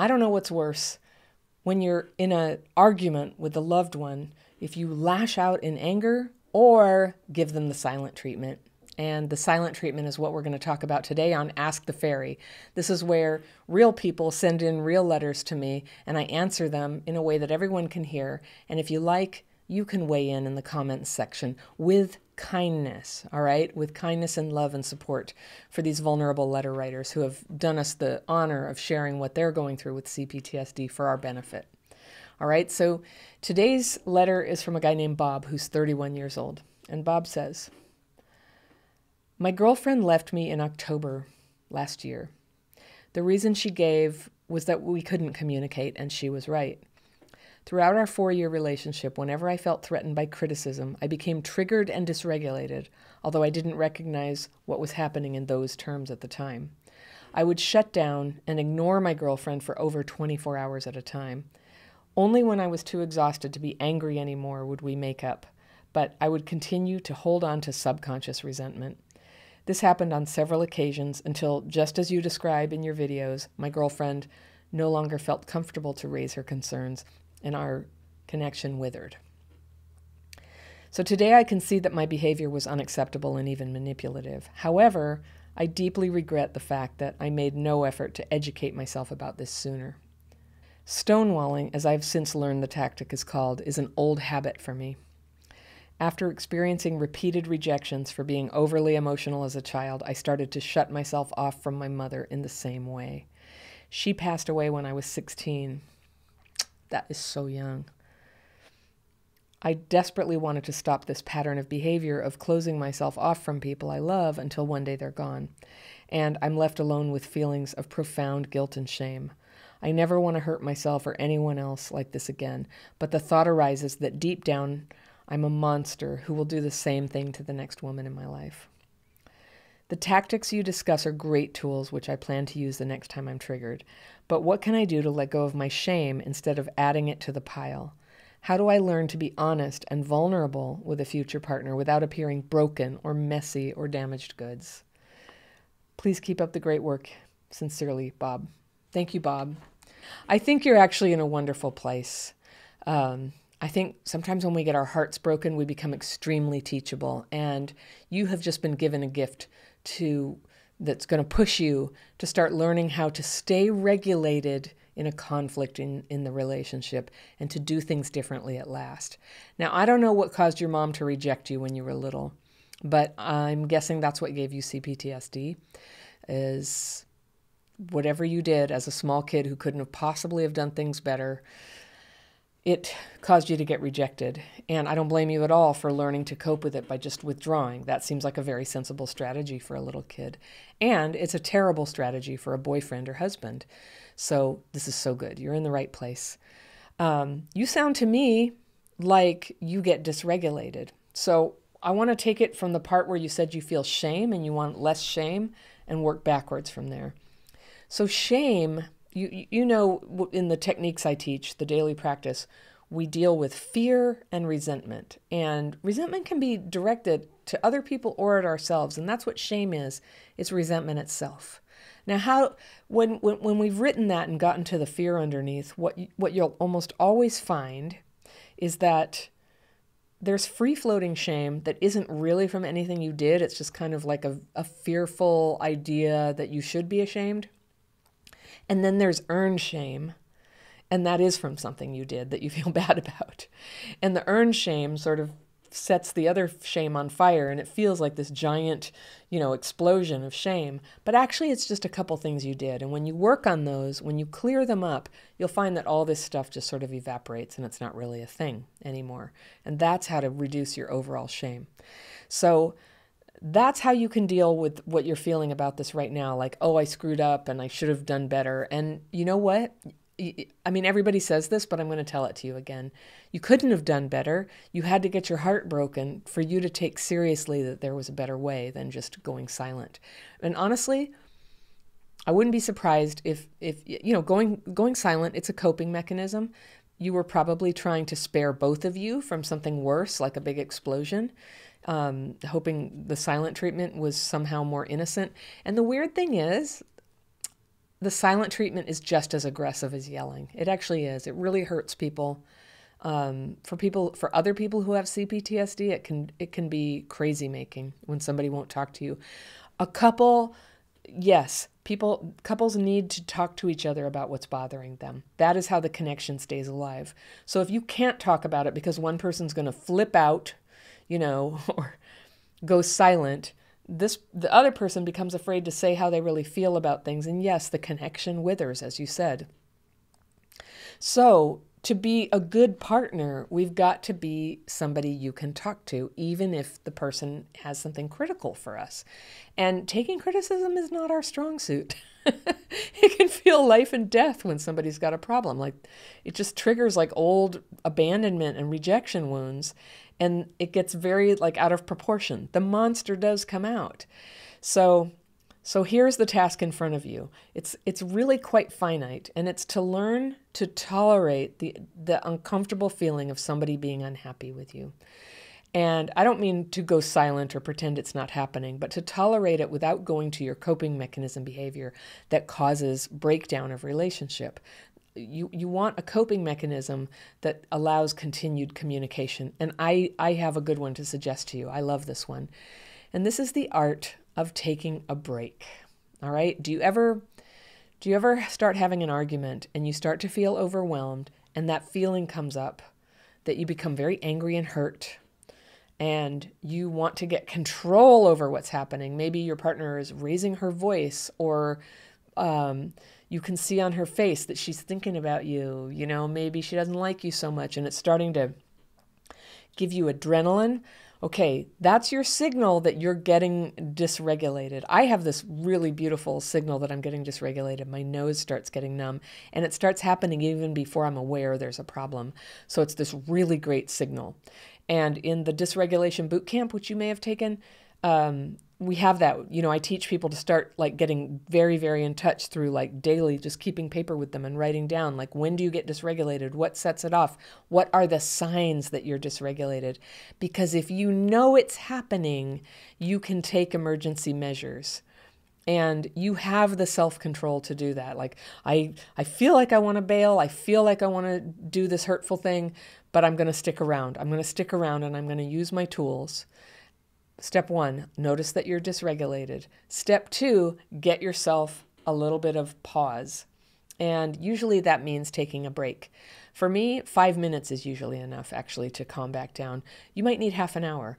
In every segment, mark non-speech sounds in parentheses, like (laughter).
I don't know what's worse when you're in an argument with a loved one, if you lash out in anger or give them the silent treatment. And the silent treatment is what we're going to talk about today on Ask the Fairy. This is where real people send in real letters to me and I answer them in a way that everyone can hear. And if you like, you can weigh in in the comments section with kindness, all right? With kindness and love and support for these vulnerable letter writers who have done us the honor of sharing what they're going through with CPTSD for our benefit. All right, so today's letter is from a guy named Bob who's 31 years old. And Bob says, My girlfriend left me in October last year. The reason she gave was that we couldn't communicate, and she was right. Throughout our four year relationship, whenever I felt threatened by criticism, I became triggered and dysregulated, although I didn't recognize what was happening in those terms at the time. I would shut down and ignore my girlfriend for over 24 hours at a time. Only when I was too exhausted to be angry anymore would we make up, but I would continue to hold on to subconscious resentment. This happened on several occasions until, just as you describe in your videos, my girlfriend no longer felt comfortable to raise her concerns and our connection withered. So today I can see that my behavior was unacceptable and even manipulative. However, I deeply regret the fact that I made no effort to educate myself about this sooner. Stonewalling, as I've since learned the tactic is called, is an old habit for me. After experiencing repeated rejections for being overly emotional as a child, I started to shut myself off from my mother in the same way. She passed away when I was 16, that is so young. I desperately wanted to stop this pattern of behavior of closing myself off from people I love until one day they're gone. And I'm left alone with feelings of profound guilt and shame. I never want to hurt myself or anyone else like this again, but the thought arises that deep down, I'm a monster who will do the same thing to the next woman in my life. The tactics you discuss are great tools, which I plan to use the next time I'm triggered. But what can I do to let go of my shame instead of adding it to the pile? How do I learn to be honest and vulnerable with a future partner without appearing broken or messy or damaged goods? Please keep up the great work. Sincerely, Bob. Thank you, Bob. I think you're actually in a wonderful place. Um, I think sometimes when we get our hearts broken, we become extremely teachable. And you have just been given a gift to that's going to push you to start learning how to stay regulated in a conflict in, in the relationship and to do things differently at last. Now, I don't know what caused your mom to reject you when you were little, but I'm guessing that's what gave you CPTSD is whatever you did as a small kid who couldn't have possibly have done things better it caused you to get rejected. And I don't blame you at all for learning to cope with it by just withdrawing. That seems like a very sensible strategy for a little kid. And it's a terrible strategy for a boyfriend or husband. So this is so good. You're in the right place. Um, you sound to me like you get dysregulated. So I want to take it from the part where you said you feel shame and you want less shame and work backwards from there. So, shame you you know in the techniques I teach, the daily practice, we deal with fear and resentment. And resentment can be directed to other people or at ourselves, and that's what shame is. It's resentment itself. Now, how when when, when we've written that and gotten to the fear underneath, what what you'll almost always find is that there's free floating shame that isn't really from anything you did. It's just kind of like a, a fearful idea that you should be ashamed. And then there's earned shame. And that is from something you did that you (laughs) feel bad about. And the earned shame sort of sets the other shame on fire and it feels like this giant, you know, explosion of shame. But actually, it's just a couple things you did. And when you work on those, when you clear them up, you'll find that all this stuff just sort of evaporates and it's not really a thing anymore. And that's how to reduce your overall shame. So, that's how you can deal with what you're feeling about this right now. Like oh i screwed up and i should have done better. And you know what? I mean everybody says this but i'm going to tell it to you again. You couldn't have done better. You had to get your heart broken for you to take seriously that there was a better way than just going silent. And honestly i wouldn't be surprised if if you know going going silent it's a coping mechanism. You were probably trying to spare both of you from something worse like a big explosion um, hoping the silent treatment was somehow more innocent. And the weird thing is, the silent treatment is just as aggressive as yelling. It actually is. It really hurts people. Um, for people, for other people who have CPTSD, it can it can be crazy making when somebody won't talk to you. A couple, yes, people couples need to talk to each other about what's bothering them. That is how the connection stays alive. So if you can't talk about it because one person's going to flip out, you know, (laughs) or go silent, this the other person becomes afraid to say how they really feel about things. And yes the connection withers as you said. So to be a good partner we've got to be somebody you can talk to even if the person has something critical for us. And taking criticism is not our strong suit. (laughs) It can feel life and death when somebody's got a problem. Like it just triggers like old abandonment and rejection wounds and it gets very like out of proportion. The monster does come out. So so here's the task in front of you. It's it's really quite finite and it's to learn to tolerate the the uncomfortable feeling of somebody being unhappy with you. And I don't mean to go silent or pretend it's not happening, but to tolerate it without going to your coping mechanism behavior that causes breakdown of relationship you you want a coping mechanism that allows continued communication. And i i have a good one to suggest to you. I love this one. And this is the art of taking a break. All right? Do you ever do you ever start having an argument and you start to feel overwhelmed and that feeling comes up that you become very angry and hurt and you want to get control over what's happening? Maybe your partner is raising her voice or um, you can see on her face that she's thinking about you. You know, maybe she doesn't like you so much and it's starting to give you adrenaline. Okay, that's your signal that you're getting dysregulated. I have this really beautiful signal that I'm getting dysregulated. My nose starts getting numb, and it starts happening even before I'm aware there's a problem. So it's this really great signal. And in the dysregulation boot camp, which you may have taken, um, we have that you know i teach people to start like getting very very in touch through like daily just keeping paper with them and writing down like when do you get dysregulated? What sets it off? What are the signs that you're dysregulated? Because if you know it's happening you can take emergency measures. And you have the self-control to do that. Like i i feel like i want to bail. I feel like i want to do this hurtful thing but i'm going to stick around. I'm going to stick around and i'm going to use my tools Step one, notice that you're dysregulated. Step two, get yourself a little bit of pause. And usually that means taking a break. For me, five minutes is usually enough actually to calm back down. You might need half an hour.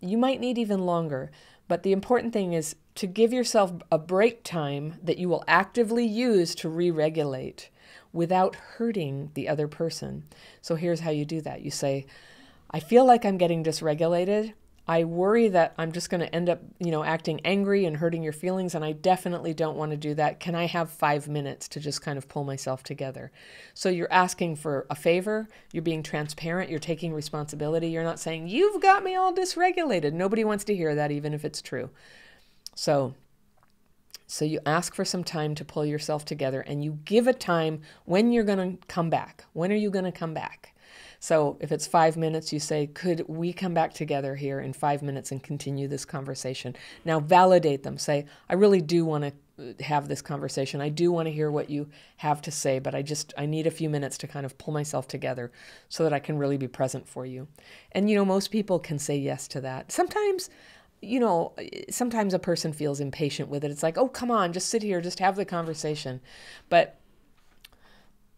You might need even longer. But the important thing is to give yourself a break time that you will actively use to re regulate without hurting the other person. So here's how you do that you say, I feel like I'm getting dysregulated. I worry that I'm just going to end up, you know, acting angry and hurting your feelings, and I definitely don't want to do that. Can I have five minutes to just kind of pull myself together? So you're asking for a favor, you're being transparent, you're taking responsibility, you're not saying, You've got me all dysregulated. Nobody wants to hear that, even if it's true. So so you ask for some time to pull yourself together and you give a time when you're going to come back. When are you going to come back? So if it's five minutes, you say, Could we come back together here in five minutes and continue this conversation? Now validate them. Say, I really do want to uh, have this conversation. I do want to hear what you have to say, but I just I need a few minutes to kind of pull myself together so that I can really be present for you. And you know, most people can say yes to that. Sometimes you know, sometimes a person feels impatient with it. It's like, "Oh, come on, just sit here, just have the conversation." But uh,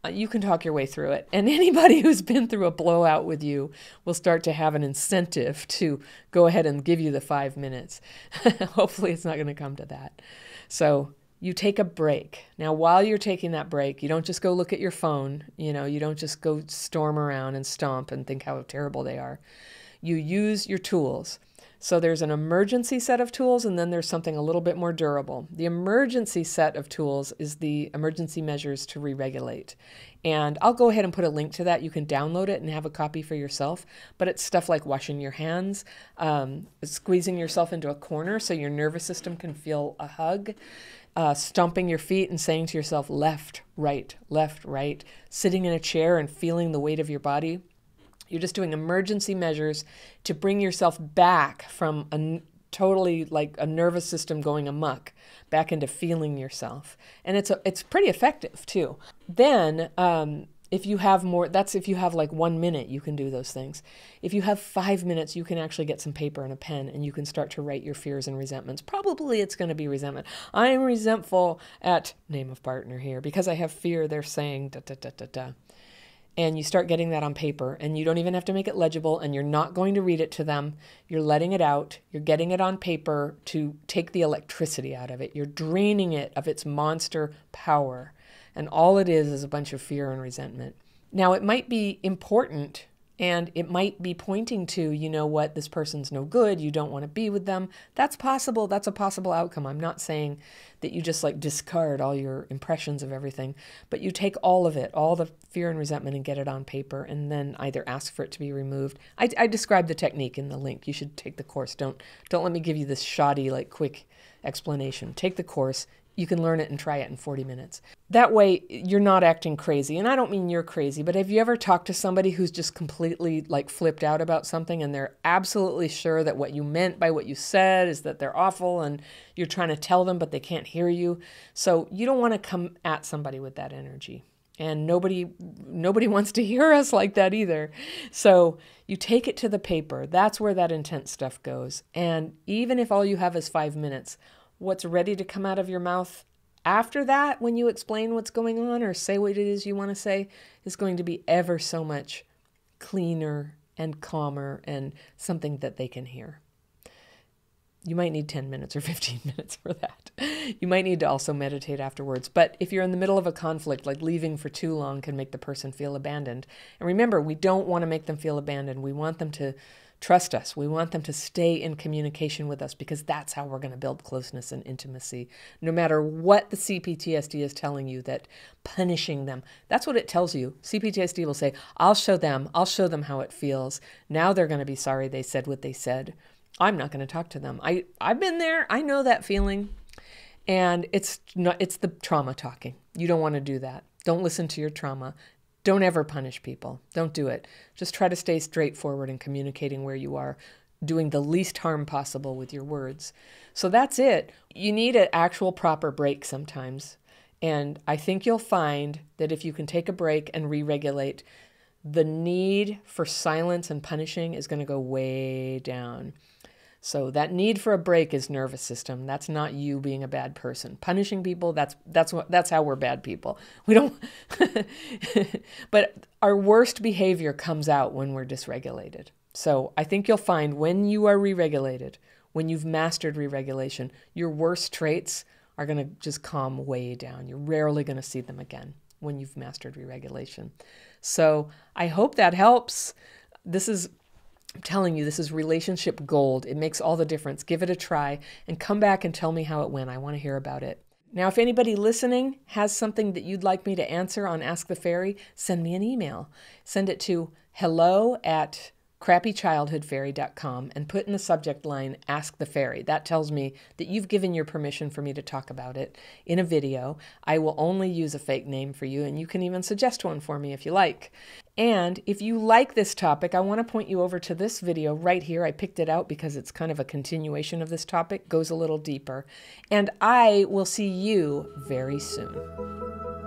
Uh, you can talk your way through it. And (laughs) anybody who's been through a blowout with you will start to have an incentive to go ahead and give you the five minutes. (laughs) Hopefully, it's not going to come to that. So, you take a break. Now, while you're taking that break, you don't just go look at your phone. You know, you don't just go storm around and stomp and think how terrible they are. You use your tools. So there's an emergency set of tools, and then there's something a little bit more durable. The emergency set of tools is the emergency measures to re regulate. And I'll go ahead and put a link to that. You can download it and have a copy for yourself. But it's stuff like washing your hands, um, squeezing yourself into a corner so your nervous system can feel a hug, uh, stomping your feet and saying to yourself, left, right, left, right, sitting in a chair and feeling the weight of your body you're just doing emergency measures to bring yourself back from a totally like a nervous system going amuck back into feeling yourself. And it's a, it's pretty effective too. Then um, if you have more that's if you have like one minute you can do those things if you have five minutes you can actually get some paper and a pen and you can start to write your fears and resentments probably it's going to be resentment i am resentful at name of partner here because i have fear they're saying da da da da da and you start getting that on paper and you don't even have to make it legible and you're not going to read it to them. You're letting it out. You're getting it on paper to take the electricity out of it. You're draining it of its monster power. And all it is is a bunch of fear and resentment. Now it might be important and it might be pointing to, you know what, this person's no good, you don't want to be with them. That's possible. That's a possible outcome. I'm not saying that you just like discard all your impressions of everything, but you take all of it, all the fear and resentment, and get it on paper and then either ask for it to be removed. I, I described the technique in the link. You should take the course. Don't, don't let me give you this shoddy, like quick explanation. Take the course, you can learn it and try it in 40 minutes. That way, you're not acting crazy. And I don't mean you're crazy, but have you ever talked to somebody who's just completely like flipped out about something and they're absolutely sure that what you meant by what you said is that they're awful and you're trying to tell them, but they can't hear you? So you don't want to come at somebody with that energy. And nobody nobody (laughs) wants to hear us like that either. So you take it to the paper. That's where that intense stuff goes. And even if all you have is 5 minutes, what's ready to come out of your mouth after that, when you explain what's going on or say what it is you want to say, is going to be ever so much cleaner and calmer and something that they can hear. You might need 10 minutes or (laughs) 15 minutes for that. You might need to also meditate afterwards. But if you're in the middle of a conflict, like leaving for too long can make the person feel abandoned. And remember, we don't want to make them feel abandoned. We want them to trust us. We want them to stay in communication with us because that's how we're going to build closeness and intimacy. No matter what the CPTSD is telling you, that punishing them, that's what it tells you. CPTSD will say, I'll show them, I'll show them how it feels. Now they're going to be sorry they said what they said. I'm not going to talk to them. I, I've been there. I know that feeling. And it's not, it's the trauma talking. You don't want to do that. Don't listen to your trauma. Don't ever punish people. Don't do it. Just try to stay straightforward in communicating where you are, doing the least harm possible with your words. So that's it. You need an actual proper break sometimes. And I think you'll find that if you can take a break and re regulate, the need for silence and punishing is going to go way down. So that need for a break is nervous system. That's not you being a bad person. Punishing people, that's that's what that's how we're bad people. (laughs) We don't but our worst behavior comes out when we're dysregulated. So I think you'll find when you are re-regulated, when you've mastered re-regulation, your worst traits are going to just calm way down. You're rarely going to see them again when you've mastered re-regulation. So I hope that helps. This is I'm telling you, this is relationship gold. It makes all the difference. Give it a try and come back and tell me how it went. I want to hear about it. Now, if anybody listening has something that you'd like me to answer on Ask the Fairy, send me an email. Send it to hello at crappychildhoodfairy.com and put in the subject line ask the fairy that tells me that you've given your permission for me to talk about it in a video i will only use a fake name for you and you can even suggest one for me if you like and if you like this topic, I want to point you over to this video right here. I picked it out because it's kind of a continuation of this topic, goes a little deeper. And I will see you very soon.